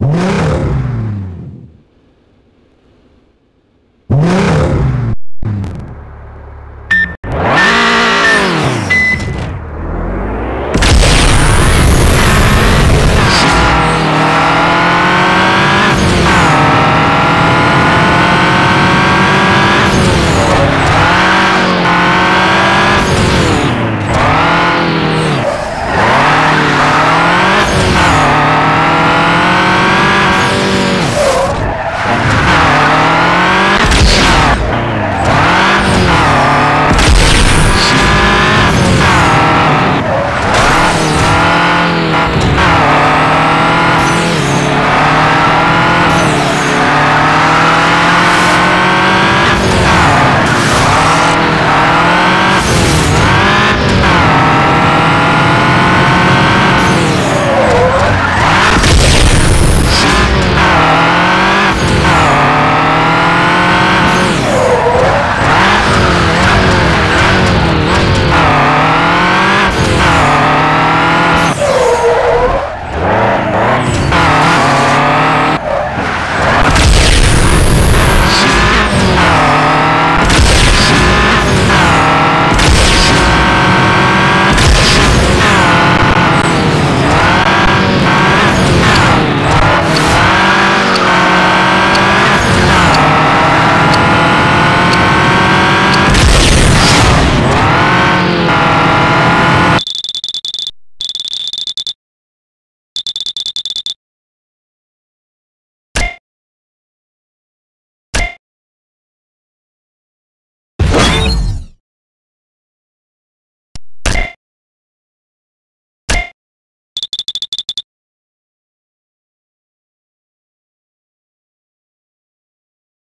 Yeah.